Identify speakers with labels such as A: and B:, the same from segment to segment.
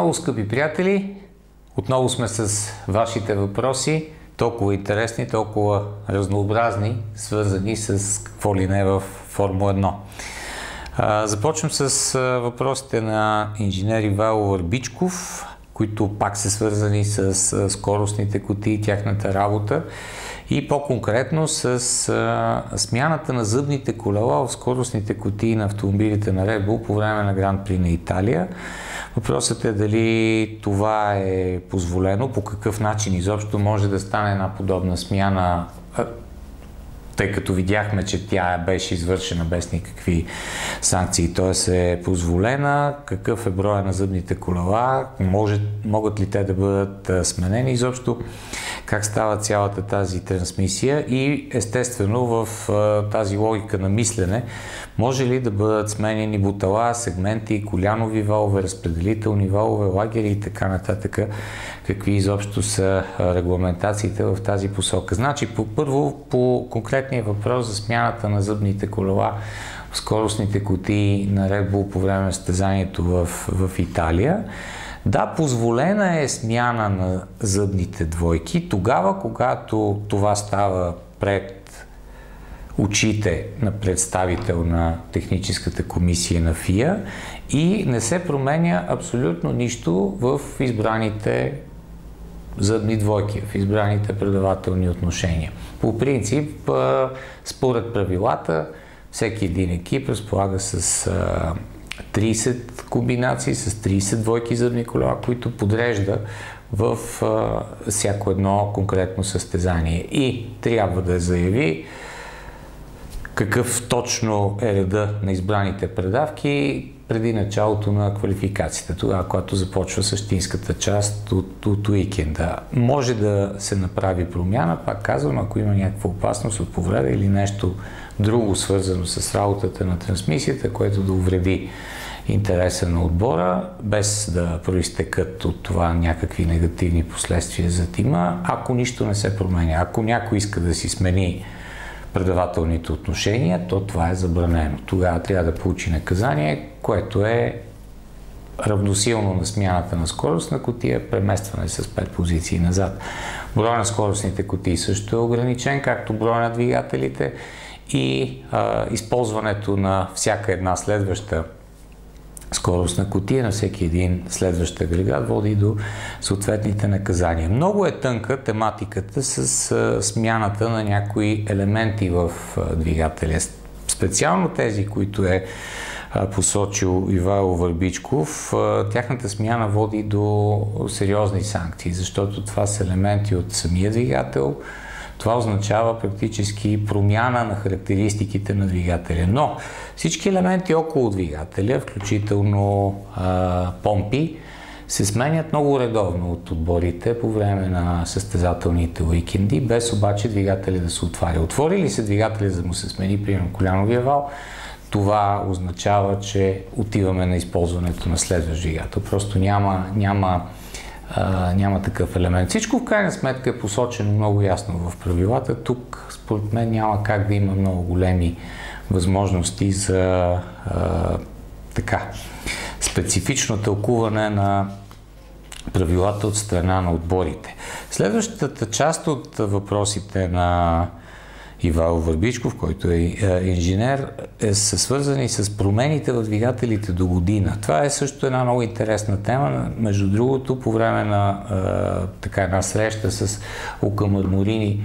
A: много, скъпи приятели! Отново сме с вашите въпроси, толкова интересни, толкова разнообразни, свързани с какво ли не в Формула 1. Започвам с въпросите на инженер Ивайло Върбичков, които пак са свързани с скоростните кутии и тяхната работа и по-конкретно с а, смяната на зъбните колела в скоростните кутии на автомобилите на Red Bull по време на Гран При на Италия. Въпросът е дали това е позволено, по какъв начин изобщо може да стане една подобна смяна тъй като видяхме, че тя беше извършена без никакви санкции, т.е. е позволена, какъв е броя на зъбните колела, може, могат ли те да бъдат сменени изобщо, как става цялата тази трансмисия и естествено в тази логика на мислене, може ли да бъдат сменени бутала, сегменти, колянови валове, разпределителни валове, лагери и така нататък, какви изобщо са регламентациите в тази посока. Значи, по, първо по конкретния въпрос за смяната на зъбните колела в скоростните кутии на Red Bull по време на състезанието в, в Италия. Да, позволена е смяна на зъбните двойки тогава, когато това става пред очите на представител на техническата комисия на ФИА и не се променя абсолютно нищо в избраните зъбни двойки, в избраните предавателни отношения. По принцип, според правилата, всеки един екип разполага с 30 комбинации, с 30 двойки зъбни колела, които подрежда в всяко едно конкретно състезание. И трябва да заяви какъв точно е реда на избраните предавки преди началото на квалификацията, тогава, когато започва същинската част от, от уикенда. Може да се направи промяна, пак казвам, ако има някаква опасност от повреда или нещо друго свързано с работата на трансмисията, което да увреди интереса на отбора, без да проистекат от това някакви негативни последствия за тима, ако нищо не се променя. Ако някой иска да си смени предавателните отношения, то това е забранено. Тогава трябва да получи наказание, което е равносилно на смяната на скорост на котия, преместване с 5 позиции назад. Броя на скоростните котии също е ограничен, както броя на двигателите и а, използването на всяка една следваща скоростна котия на всеки един следващ агрегат води до съответните наказания. Много е тънка тематиката с а, смяната на някои елементи в а, двигателя. Специално тези, които е посочил Ивайло Върбичков, тяхната смяна води до сериозни санкции, защото това са елементи от самия двигател, това означава практически промяна на характеристиките на двигателя. Но всички елементи около двигателя, включително а, помпи, се сменят много редовно от отборите по време на състезателните уикенди, без обаче двигателя да се отваря. Отвори ли се двигателя, за да му се смени, примерно, коляновия вал, това означава, че отиваме на използването на следващ двигател. Просто няма, няма а, няма такъв елемент. Всичко в крайна сметка е посочено много ясно в правилата. Тук, според мен, няма как да има много големи възможности за а, така специфично тълкуване на правилата от страна на отборите. Следващата част от въпросите на Ивайло Върбичков, който е, е инженер, е, са свързани с промените в двигателите до година. Това е също една много интересна тема. Между другото, по време на е, така една среща с Ука Марморини,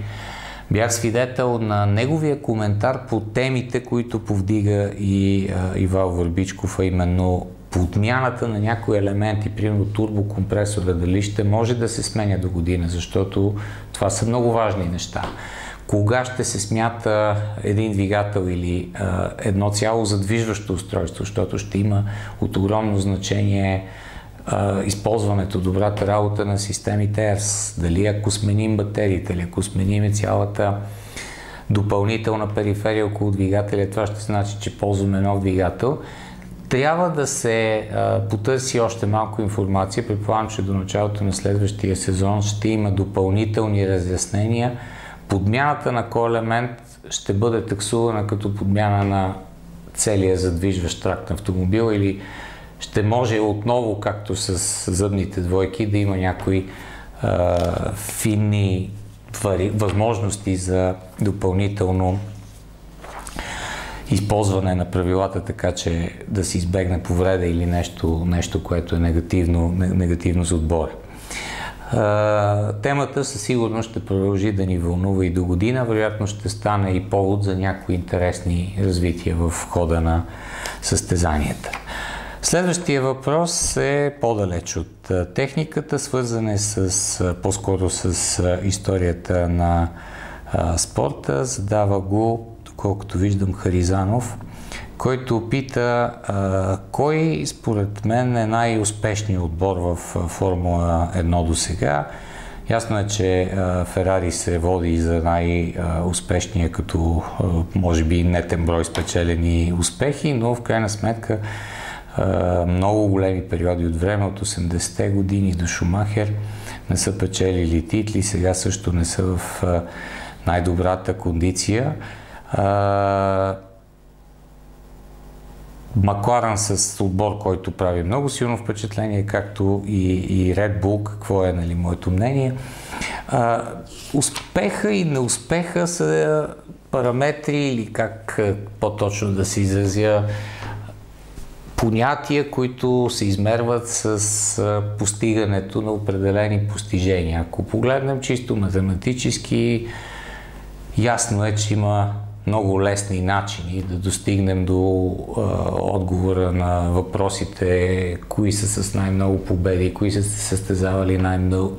A: бях свидетел на неговия коментар по темите, които повдига и е, Ивал Върбичков, а именно подмяната на някои елементи, примерно турбокомпресора, дали ще може да се сменя до година, защото това са много важни неща кога ще се смята един двигател или а, едно цяло задвижващо устройство, защото ще има от огромно значение а, използването, добрата работа на системите ERS. Дали ако сменим батериите, или ако сменим цялата допълнителна периферия около двигателя, това ще значи, че ползваме нов двигател. Трябва да се а, потърси още малко информация. Предполагам, че до началото на следващия сезон ще има допълнителни разяснения Подмяната на кой елемент ще бъде таксувана като подмяна на целия задвижващ тракт на автомобила или ще може отново, както с зъбните двойки, да има някои а, финни възможности за допълнително използване на правилата, така че да се избегне повреда или нещо, нещо което е негативно, негативно за отбора. Темата със сигурност ще продължи да ни вълнува и до година. Вероятно ще стане и повод за някои интересни развития в хода на състезанията. Следващия въпрос е по-далеч от техниката, свързан е с, по-скоро с историята на спорта. Задава го, доколкото виждам, Харизанов, който пита а, кой според мен е най-успешният отбор в Формула 1 до сега. Ясно е, че Ферари се води за най-успешния, като може би нетен брой спечелени успехи, но в крайна сметка много големи периоди от време, от 80-те години до Шумахер, не са печелили титли, сега също не са в най-добрата кондиция. Макларан с отбор, който прави много силно впечатление, както и, и Red Bull, какво е нали, моето мнение. А, успеха и неуспеха са параметри или как по-точно да се изразя понятия, които се измерват с постигането на определени постижения. Ако погледнем чисто математически, ясно е, че има много лесни начини да достигнем до а, отговора на въпросите, кои са с най-много победи, кои са се състезавали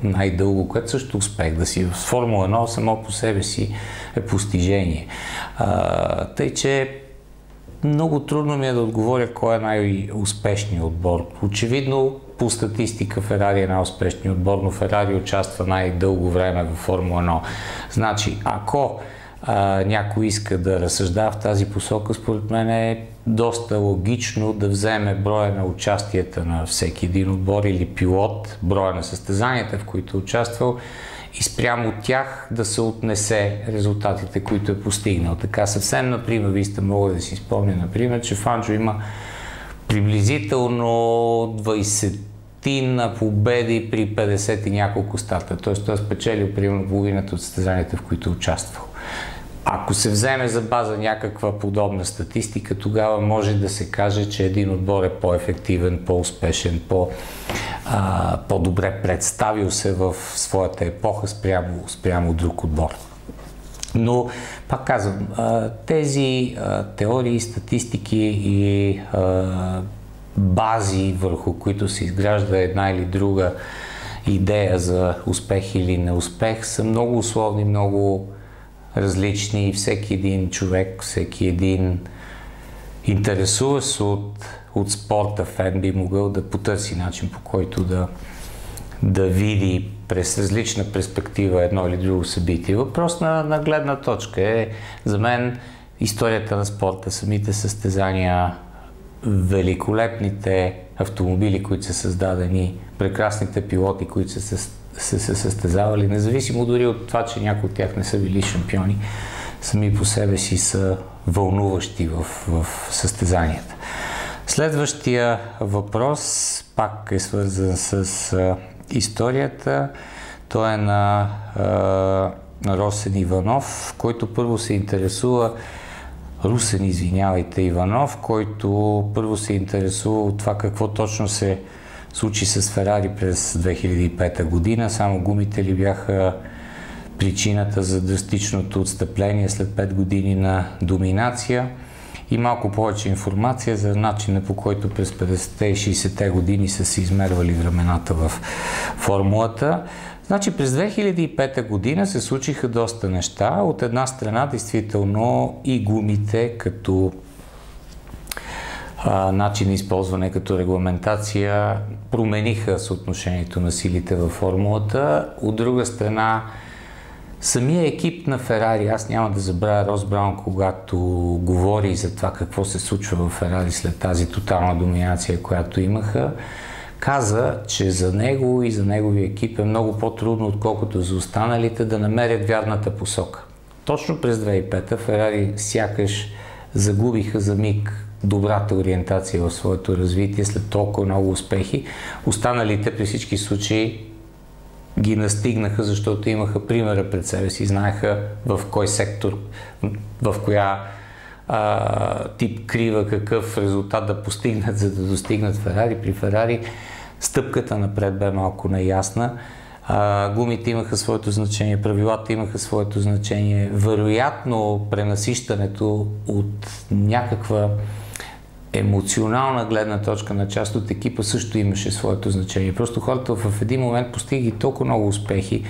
A: най-дълго, което също успех да си. В Формула 1 само по себе си е постижение. А, тъй, че много трудно ми е да отговоря кой е най-успешният отбор. Очевидно, по статистика Ферари е най-успешният отбор, но Ферари участва най-дълго време в Формула 1. Значи, ако а, някой иска да разсъждава в тази посока, според мен е доста логично да вземе броя на участията на всеки един отбор или пилот, броя на състезанията, в които е участвал и спрямо тях да се отнесе резултатите, които е постигнал. Така съвсем, например, вие сте мога да си спомня, например, че Фанджо има приблизително 20 на победи при 50 и няколко старта. Т.е. той е спечелил примерно половината от състезанията, в които е участвал. Ако се вземе за база някаква подобна статистика, тогава може да се каже, че един отбор е по-ефективен, по-успешен, по, а, по-добре представил се в своята епоха спрямо, спрямо друг отбор. Но, пак казвам, тези теории, статистики и бази, върху които се изгражда една или друга идея за успех или неуспех, са много условни, много различни и всеки един човек, всеки един интересува се от, от спорта фен би могъл да потърси начин по който да, да види през различна перспектива едно или друго събитие. Въпрос на, на гледна точка е за мен историята на спорта, самите състезания, великолепните автомобили, които са създадени, прекрасните пилоти, които са са се състезавали, независимо дори от това, че някои от тях не са били шампиони, сами по себе си са вълнуващи в, в състезанията. Следващия въпрос пак е свързан с а, историята. Той е на, а, на Росен Иванов, който първо се интересува Русен, извинявайте, Иванов, който първо се интересува от това какво точно се случи с Ферари през 2005 година. Само гумите ли бяха причината за драстичното отстъпление след 5 години на доминация и малко повече информация за начина по който през 50-те и 60-те години са се измервали времената в формулата. Значи през 2005 година се случиха доста неща. От една страна, действително и гумите като начин на използване като регламентация промениха съотношението на силите във формулата. От друга страна, самия екип на Ферари, аз няма да забравя Рос Браун, когато говори за това какво се случва в Ферари след тази тотална доминация, която имаха, каза, че за него и за неговия екип е много по-трудно, отколкото за останалите да намерят вярната посока. Точно през 2005 Ферари сякаш загубиха за миг добрата ориентация в своето развитие след толкова много успехи. Останалите при всички случаи ги настигнаха, защото имаха примера пред себе си, знаеха в кой сектор, в коя а, тип крива, какъв резултат да постигнат, за да достигнат Ферари. При Ферари стъпката напред бе малко неясна. А, гумите имаха своето значение, правилата имаха своето значение. Вероятно, пренасищането от някаква емоционална гледна точка на част от екипа също имаше своето значение. Просто хората в един момент постигат толкова много успехи,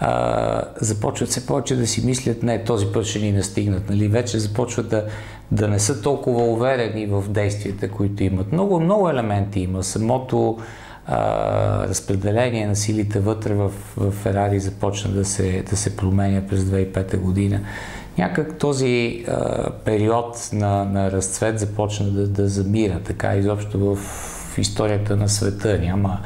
A: а, започват се повече да си мислят, не, този път ще ни настигнат. Нали? Вече започват да, да не са толкова уверени в действията, които имат. Много, много елементи има. Самото а, разпределение на силите вътре в, в Ферари започна да се, да се променя през 2005 година. Някак този а, период на, на разцвет започна да, да замира, така изобщо в, историята на света. Няма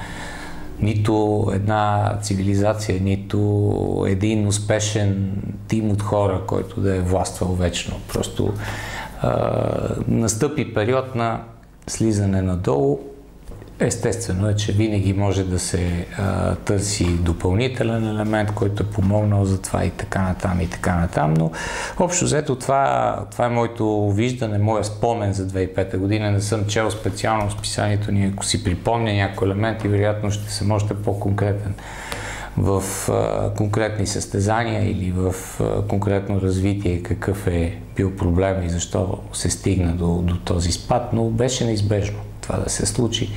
A: нито една цивилизация, нито един успешен тим от хора, който да е властвал вечно. Просто а, настъпи период на слизане надолу, Естествено е, че винаги може да се а, търси допълнителен елемент, който е помогнал за това и така натам и така натам, но общо взето това, това е моето виждане, моя спомен за 2005 година. Не съм чел специално списанието ни, ако си припомня някой елемент и вероятно ще съм още по-конкретен в а, конкретни състезания или в а, конкретно развитие, какъв е бил проблем и защо се стигна до, до този спад, но беше неизбежно това да се случи.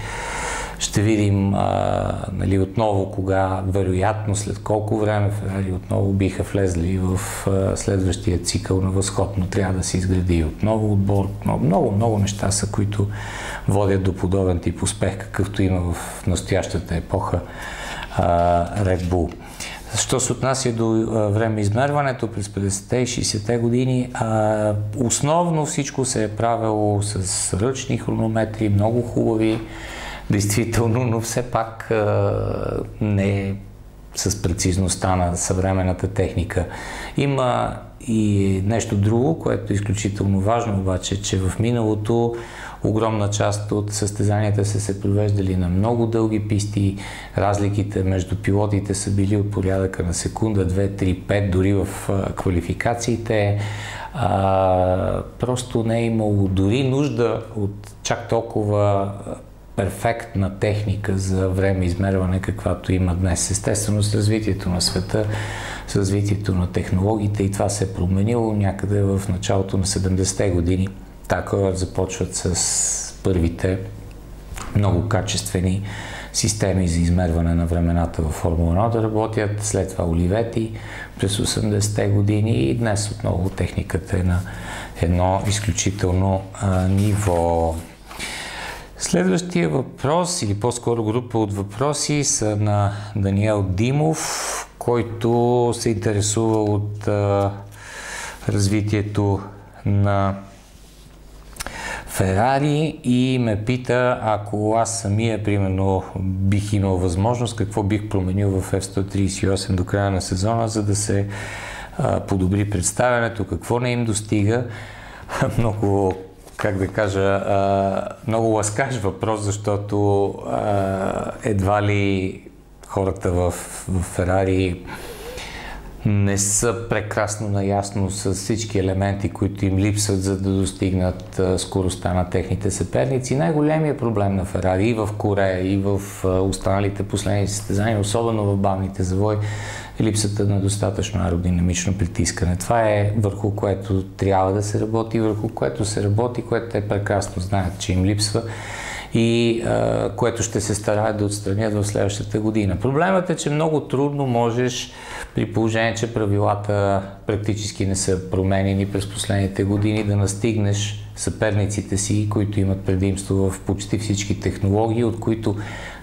A: Ще видим а, нали, отново кога, вероятно след колко време Ферари отново биха влезли в а, следващия цикъл на възход, но трябва да се изгради отново отбор. Много, много, неща са, които водят до подобен тип успех, какъвто има в настоящата епоха а, Red Bull. Що се отнася до време измерването през 50-те и 60-те години, основно всичко се е правило с ръчни хронометри, много хубави, действително, но все пак не с прецизността на съвременната техника. Има и нещо друго, което е изключително важно, обаче, че в миналото огромна част от състезанията са се провеждали на много дълги писти. Разликите между пилотите са били от порядъка на секунда, 2, 3, 5, дори в квалификациите. А, просто не е имало дори нужда от чак толкова перфектна техника за време измерване, каквато има днес. Естествено, с развитието на света, с развитието на технологиите и това се е променило някъде в началото на 70-те години. Така започват с първите много качествени системи за измерване на времената в Формула 1 да работят, след това Оливети през 80-те години и днес отново техниката е на едно изключително а, ниво. Следващия въпрос, или по-скоро група от въпроси, са на Даниел Димов, който се интересува от а, развитието на Ферари и ме пита, ако аз самия, примерно, бих имал възможност, какво бих променил в F-138 до края на сезона, за да се а, подобри представянето, какво не им достига. Много как да кажа, много ласкаш въпрос, защото едва ли хората в, в Ферари не са прекрасно наясно с всички елементи, които им липсват, за да достигнат скоростта на техните съперници. Най-големият проблем на Ферари и в Корея, и в останалите последни състезания, особено в бавните завои, е липсата на достатъчно аеродинамично притискане. Това е върху което трябва да се работи, върху което се работи, което те прекрасно знаят, че им липсва и а, което ще се стараят да отстранят в следващата година. Проблемът е, че много трудно можеш, при положение, че правилата практически не са променени през последните години, да настигнеш съперниците си, които имат предимство в почти всички технологии, от които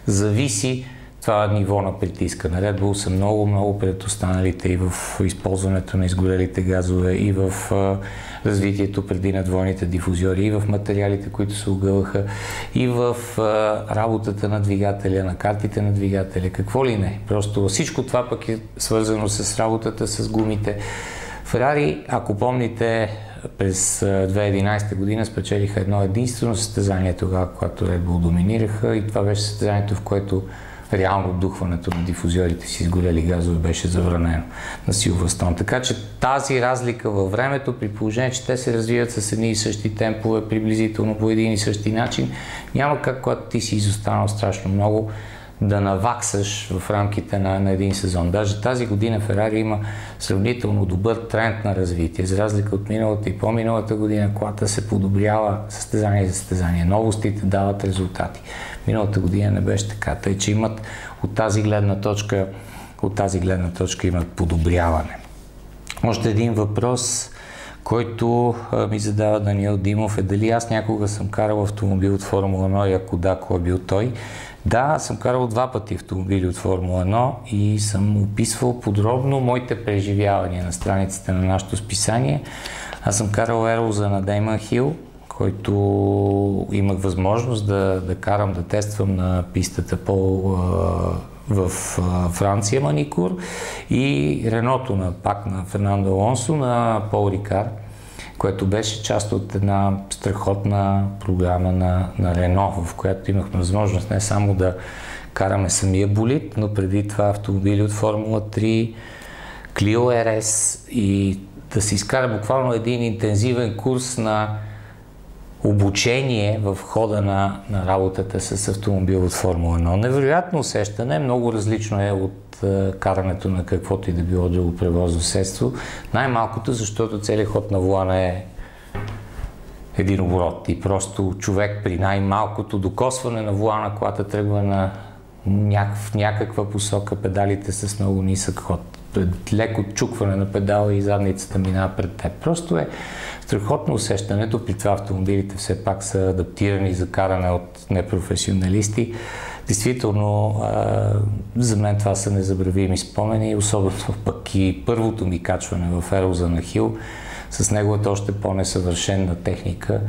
A: зависи това ниво на притискане. Red Bull са много, много пред останалите и в използването на изгорелите газове, и в развитието преди на двойните дифузиори, и в материалите, които се огъваха, и в работата на двигателя, на картите на двигателя, какво ли не. Просто всичко това пък е свързано с работата с гумите. Ферари, ако помните, през 2011 година спечелиха едно единствено състезание тогава, когато Red Bull доминираха и това беше състезанието, в което реално отдухването на дифузиорите си изгорели газове беше забранено на Силвърстон. Така че тази разлика във времето, при положение, че те се развиват с едни и същи темпове, приблизително по един и същи начин, няма как, когато ти си изостанал страшно много, да наваксаш в рамките на, на един сезон. Даже тази година Ферари има сравнително добър тренд на развитие, за разлика от миналата и по-миналата година, колата се подобрява състезание за състезание. Новостите дават резултати. Миналата година не беше така, тъй че имат от тази гледна точка, от тази гледна точка имат подобряване. Още един въпрос, който ми задава Даниел Димов е дали аз някога съм карал автомобил от Формула 1 и ако да, кой е бил той. Да, съм карал два пъти автомобили от Формула 1 и съм описвал подробно моите преживявания на страниците на нашето списание. Аз съм карал Еролза на Дейман Хил, който имах възможност да, да карам, да тествам на пистата по в Франция Маникур и Реното на пак на Фернандо Алонсо на Пол Рикар което беше част от една страхотна програма на, на Рено, в която имахме възможност не само да караме самия болит, но преди това автомобили от Формула 3, Clio RS и да се изкара буквално един интензивен курс на обучение в хода на, на работата с автомобил от Формула 1. Невероятно усещане, много различно е от карането на каквото и да било друго превозно средство. Най-малкото, защото целият ход на вулана е един оборот и просто човек при най-малкото докосване на вулана, когато тръгва на някакъв, някаква посока, педалите с много нисък ход. Леко чукване на педала и задницата минава пред теб. Просто е страхотно усещането. При това автомобилите все пак са адаптирани за каране от непрофесионалисти. Действително, за мен това са незабравими спомени, особено пък и първото ми качване в Ероза на Хил с неговата още по-несъвършенна техника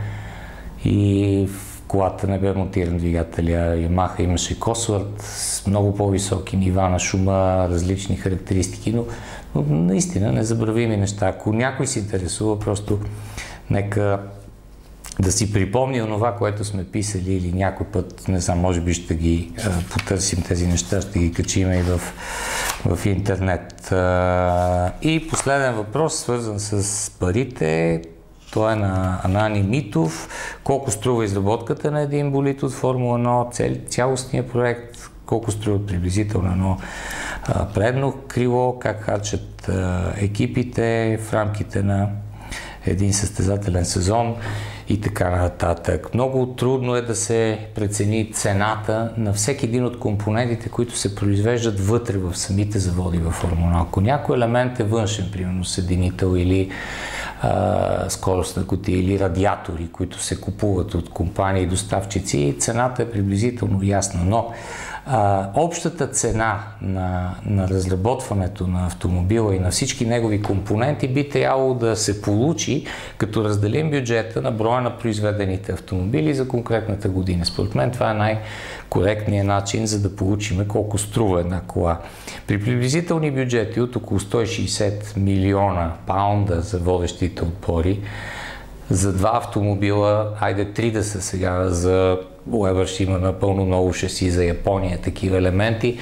A: и в колата не бе монтиран двигателя. Ямаха имаше Косвард с много по-високи нива на шума, различни характеристики, но, но наистина незабравими неща. Ако някой се интересува, просто нека да си припомни онова, което сме писали или някой път, не знам, може би ще ги а, потърсим тези неща, ще ги качим и в, в интернет. А, и последен въпрос, свързан с парите. Той е на Анани Митов. Колко струва изработката на един болит от Формула 1, цел, цялостния проект, колко струва приблизително едно предно крило, как хачат екипите в рамките на един състезателен сезон и така нататък. Много трудно е да се прецени цената на всеки един от компонентите, които се произвеждат вътре в самите заводи в Формула. Ако някой елемент е външен, примерно съединител или а, скоростна кутия или радиатори, които се купуват от компании и доставчици, цената е приблизително ясна. Но а, общата цена на, на разработването на автомобила и на всички негови компоненти би трябвало да се получи, като разделим бюджета на броя на произведените автомобили за конкретната година. Според мен това е най-коректният начин, за да получим колко струва една кола. При приблизителни бюджети от около 160 милиона паунда за водещите отбори, за два автомобила, айде три да са сега, за Уебър ще има напълно ново шеси за Япония, такива елементи.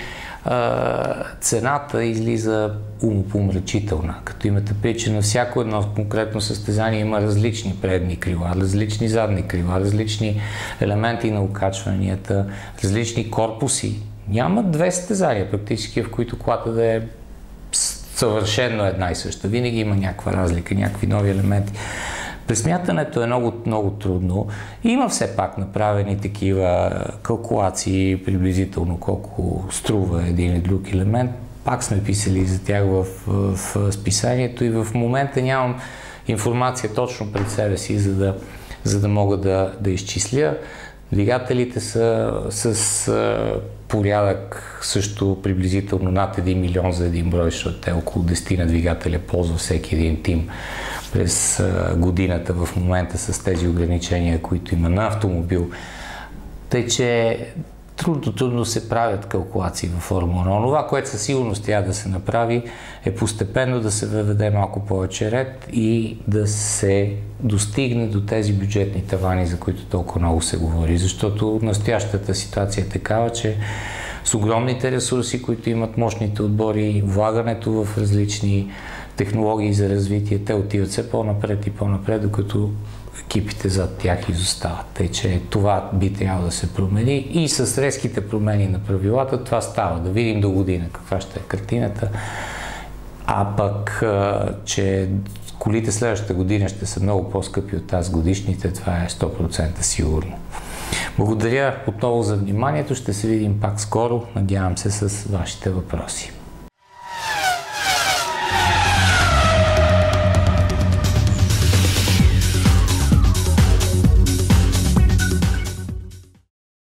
A: А, цената излиза умопомрачителна, като имате предвид, че на всяко едно конкретно състезание има различни предни крила, различни задни крила, различни елементи на окачванията, различни корпуси. Няма две състезания практически, в които колата да е съвършено една и съща. Винаги има някаква разлика, някакви нови елементи. Пресмятането е много, много трудно. Има все пак направени такива калкулации, приблизително колко струва един или друг елемент. Пак сме писали за тях в, в, в списанието и в момента нямам информация точно пред себе си, за да, за да мога да, да изчисля. Двигателите са с порядък също приблизително над 1 милион за един брой, защото те около 10 на двигателя ползва всеки един тим през годината в момента с тези ограничения, които има на автомобил. Тъй, че трудно, трудно се правят калкулации във Формула 1. Това, което със сигурност трябва да се направи, е постепенно да се въведе малко повече ред и да се достигне до тези бюджетни тавани, за които толкова много се говори. Защото настоящата ситуация е такава, че с огромните ресурси, които имат мощните отбори, влагането в различни технологии за развитие, те отиват все по-напред и по-напред, докато екипите зад тях изостават. Тъй, че това би трябвало да се промени и с резките промени на правилата това става. Да видим до година каква ще е картината. А пък, че колите следващата година ще са много по-скъпи от тази годишните, това е 100% сигурно. Благодаря отново за вниманието. Ще се видим пак скоро. Надявам се с вашите въпроси.